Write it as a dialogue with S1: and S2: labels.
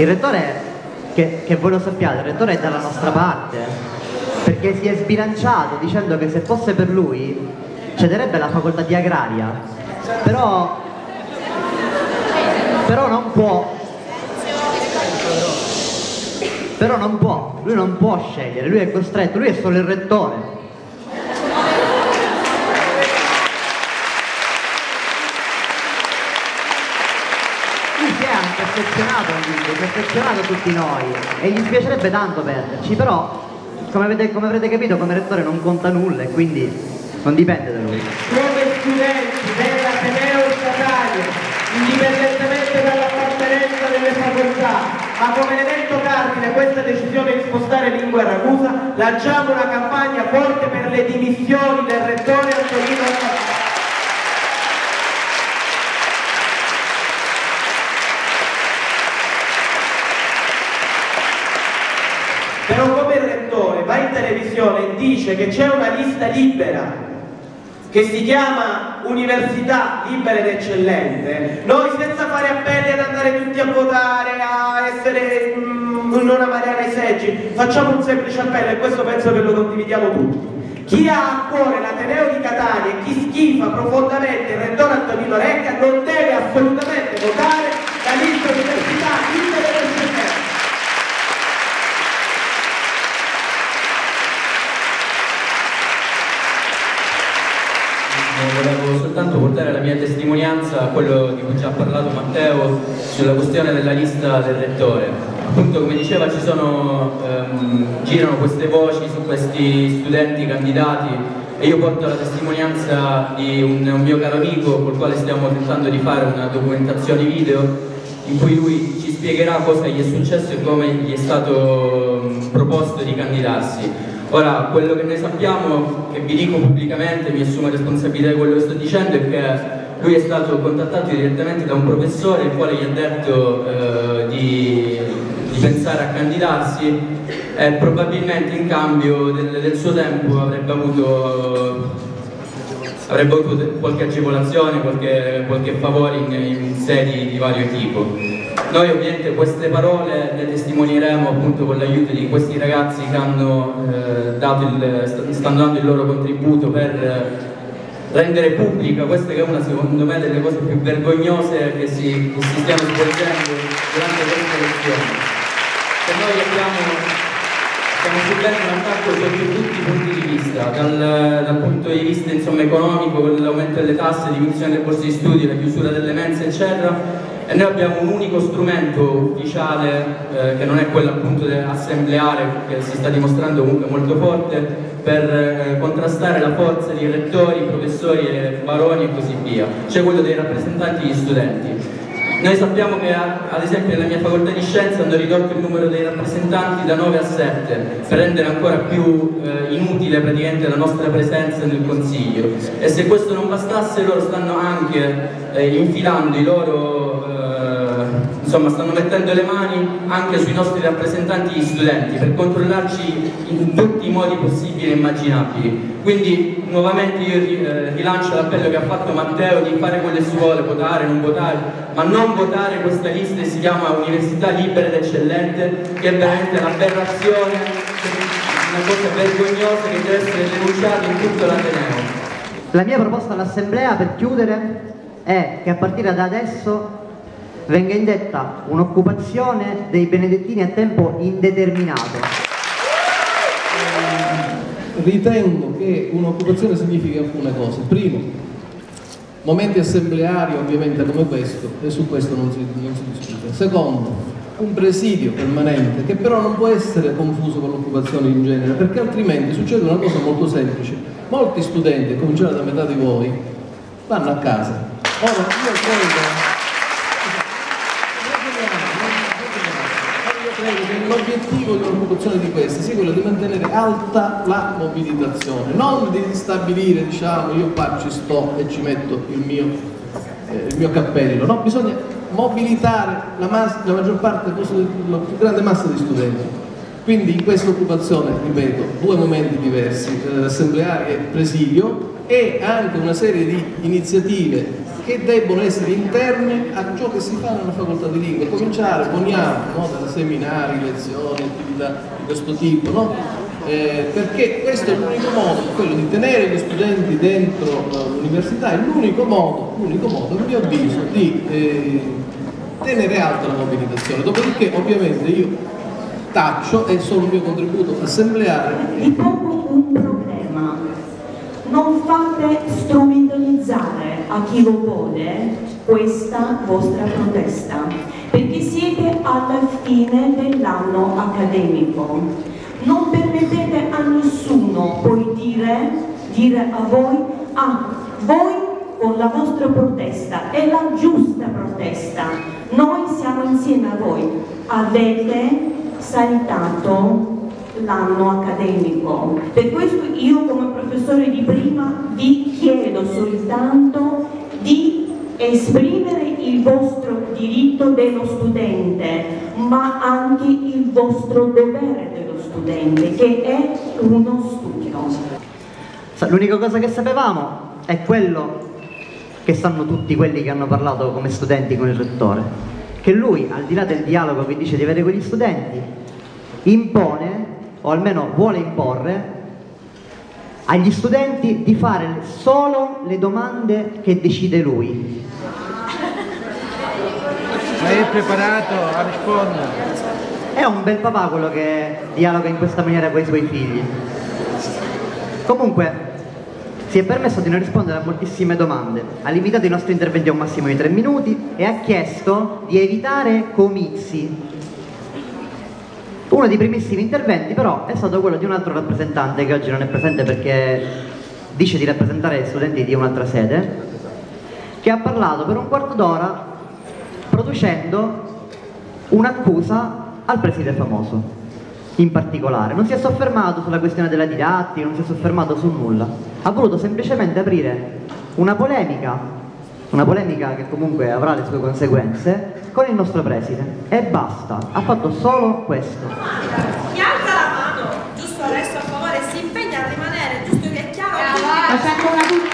S1: Il rettore, che, che voi lo sappiate, il rettore è dalla nostra parte, perché si è sbilanciato dicendo che se fosse per lui cederebbe la facoltà di agraria, però, però non può però non può, lui non può scegliere, lui è costretto, lui è solo il rettore. Si è anche affezionato al libro, si è affezionato a tutti noi e gli piacerebbe tanto perderci, però come, avete, come avrete capito come rettore non conta nulla e quindi non dipende da lui.
S2: Come studenti dell'Ateneo Statale, indipendentemente dall'appartenenza delle facoltà, ma come elemento cardine questa decisione di spostare lingua a Ragusa, lanciamo una campagna forte per le dimissioni del rettore Antonino Alfano. Però come il rettore va in televisione e dice che c'è una lista libera che si chiama Università Libera ed Eccellente, noi senza fare appelli ad andare tutti a votare, a essere mm, non a mareare i seggi, facciamo un semplice appello e questo penso che lo condividiamo tutti. Chi ha a cuore l'Ateneo di Catania e chi schifa profondamente il rettore Antonino Recca non deve assolutamente votare la lista Università Libera ed Eccellente.
S3: Volevo portare la mia testimonianza quello di cui già ha parlato Matteo sulla questione della lista del rettore. Appunto, come diceva, ci sono, ehm, girano queste voci su questi studenti candidati e io porto la testimonianza di un, un mio caro amico col quale stiamo tentando di fare una documentazione video in cui lui ci spiegherà cosa gli è successo e come gli è stato mh, proposto di candidarsi. Ora, quello che noi sappiamo, che vi dico pubblicamente, mi assumo responsabilità di quello che sto dicendo, è che lui è stato contattato direttamente da un professore il quale gli ha detto eh, di, di pensare a candidarsi e probabilmente in cambio del, del suo tempo avrebbe avuto avrebbe avuto qualche agevolazione, qualche, qualche favore in, in sedi di vario tipo. Noi ovviamente queste parole le testimonieremo appunto con l'aiuto di questi ragazzi che hanno, eh, dato il, stanno dando il loro contributo per eh, rendere pubblica questa che è una secondo me delle cose più vergognose che si, che si stiano svolgendo durante queste elezioni. Se noi abbiamo stiamo subendo un attacco sotto tutti i punti di vista, dal, dal punto di vista insomma, economico, con l'aumento delle tasse, diminuzione del corso di studio, la chiusura delle mense, eccetera, e noi abbiamo un unico strumento ufficiale eh, che non è quello appunto assembleare che si sta dimostrando comunque molto forte per eh, contrastare la forza di rettori, professori e baroni e così via, cioè quello dei rappresentanti degli studenti. Noi sappiamo che ad esempio nella mia facoltà di scienze hanno ridotto il numero dei rappresentanti da 9 a 7 per rendere ancora più eh, inutile praticamente la nostra presenza nel consiglio e se questo non bastasse loro stanno anche eh, infilando i loro insomma stanno mettendo le mani anche sui nostri rappresentanti studenti per controllarci in tutti i modi possibili e immaginabili quindi nuovamente io eh, rilancio l'appello che ha fatto Matteo di fare che si vuole, votare, non votare, ma non votare questa lista che si chiama Università Libera ed Eccellente, che è veramente un'aberrazione, una cosa vergognosa che deve essere denunciata in tutto l'Ateneo.
S1: La mia proposta all'Assemblea per chiudere è che a partire da adesso venga indetta un'occupazione dei benedettini a tempo indeterminato
S4: ritengo che un'occupazione significhi alcune cose. Primo, momenti assembleari ovviamente come questo e su questo non si, non si discute. Secondo, un presidio permanente che però non può essere confuso con l'occupazione in genere perché altrimenti succede una cosa molto semplice. Molti studenti, a cominciare da metà di voi, vanno a casa. Ora io credo credo che l'obiettivo di un'occupazione di queste sia quello di mantenere alta la mobilitazione, non di stabilire, diciamo, io qua ci sto e ci metto il mio, eh, il mio cappello, no, bisogna mobilitare la, massa, la maggior parte, la più grande massa di studenti. Quindi in questa occupazione, ripeto, due momenti diversi, eh, assembleari e presidio, e anche una serie di iniziative che debbono essere interne a ciò che si fa nella facoltà di lingua. Cominciare, poniamo, no, da seminari, lezioni, attività di questo tipo, no? eh, perché questo è l'unico modo, quello di tenere gli studenti dentro l'università, è l'unico modo, l'unico modo, a mio avviso, di eh, tenere alta la mobilitazione. Dopodiché ovviamente io taccio, è solo il mio contributo assembleare.
S5: Pongo un problema, non fate strumentalizzare a chi lo vuole questa vostra protesta, perché siete alla fine dell'anno accademico. Non permettete a nessuno poi dire, dire a voi, ah, voi con la vostra protesta è la giusta protesta, noi siamo insieme a voi, avete saltato l'anno accademico. Per questo io come professore di prima vi chiedo soltanto di esprimere il vostro diritto dello studente, ma anche il vostro dovere dello studente, che è uno studio.
S1: L'unica cosa che sapevamo è quello che sanno tutti quelli che hanno parlato come studenti con il rettore, che lui, al di là del dialogo che dice di avere con gli studenti, impone, o almeno vuole imporre, agli studenti di fare solo le domande che decide lui.
S6: Lei è preparato a rispondere?
S1: È un bel papà quello che dialoga in questa maniera con i suoi figli. Comunque, si è permesso di non rispondere a moltissime domande, ha limitato i nostri interventi a un massimo di tre minuti e ha chiesto di evitare comizi. Uno dei primissimi interventi però è stato quello di un altro rappresentante che oggi non è presente perché dice di rappresentare studenti di un'altra sede, che ha parlato per un quarto d'ora producendo un'accusa al preside famoso in particolare. Non si è soffermato sulla questione della didattica, non si è soffermato su nulla. Ha voluto semplicemente aprire una polemica, una polemica che comunque avrà le sue conseguenze, con il nostro preside. E basta, ha fatto solo questo.
S7: Chi alza la mano, giusto adesso a favore, si impegna a rimanere, giusto che è chiaro. Facendo una